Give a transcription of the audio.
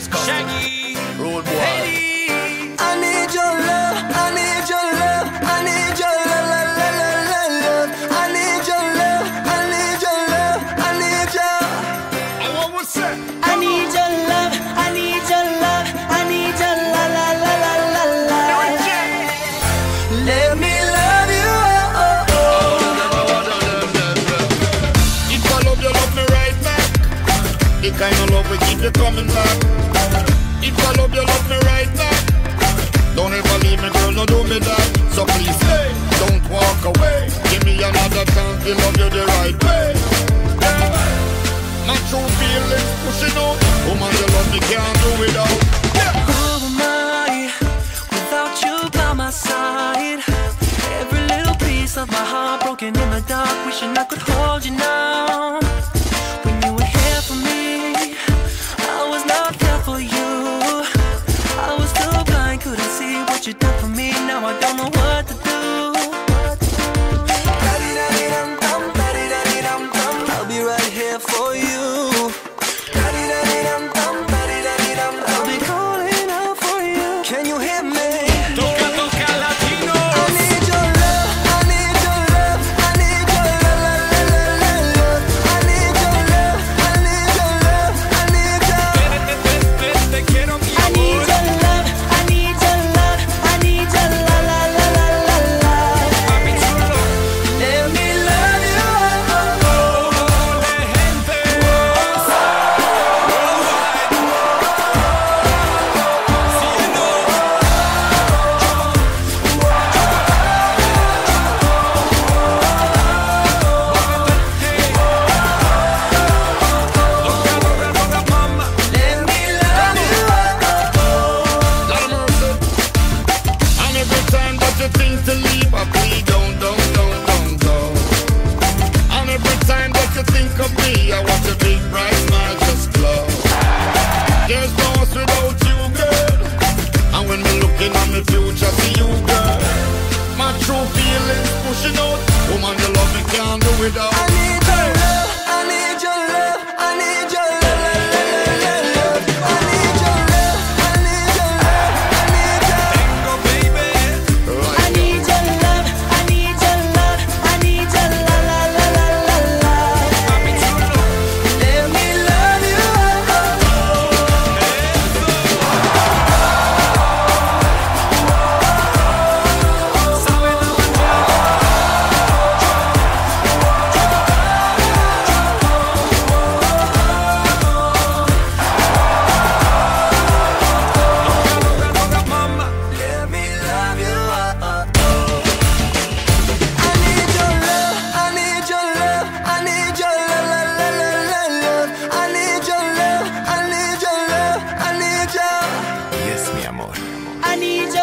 Shaggy. Road boy. I need your love. I need your love. I need your. La, la, la, la, love. I need your love. I need your love. I need your. I want? I need your love. I need your love. I need your la la la la la. Let me. the kind of love we keep you coming back. If I love you, love me right back. Don't ever leave me, girl, no do me that. So please stay, don't walk away. Give me another chance to love you the right way. Yeah. My true feelings pushing on. Woman, you love me, can't do without. Who am I without you by my side? Every little piece of my heart broken in the dark, wishing I could hold. dog. need you.